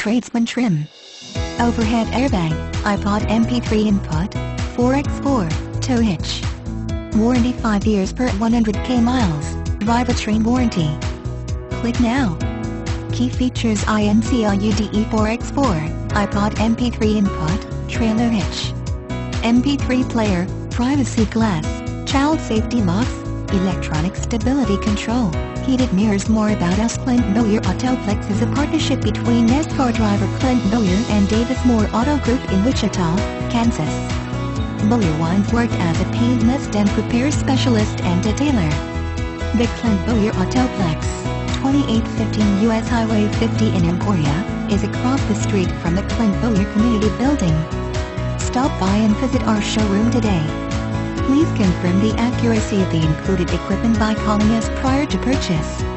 Tradesman trim. Overhead airbag, iPod MP3 input, 4x4, tow hitch. Warranty 5 years per 100k miles, drivetrain warranty. Click now. Key features INCLUDE 4x4, iPod MP3 input, trailer hitch. MP3 player, privacy glass, child safety locks, electronic stability control, heated mirrors More about us Clint Bowyer Autoplex is a partnership between NASCAR driver Clint Bowyer and Davis Moore Auto Group in Wichita, Kansas. Bowyer once worked as a paint-less dent repair specialist and detailer. The Clint Bowyer Autoplex, 2815 US Highway 50 in Emporia, is across the street from the Clint Bowyer Community Building. Stop by and visit our showroom today. Please confirm the accuracy of the included equipment by calling us prior to purchase.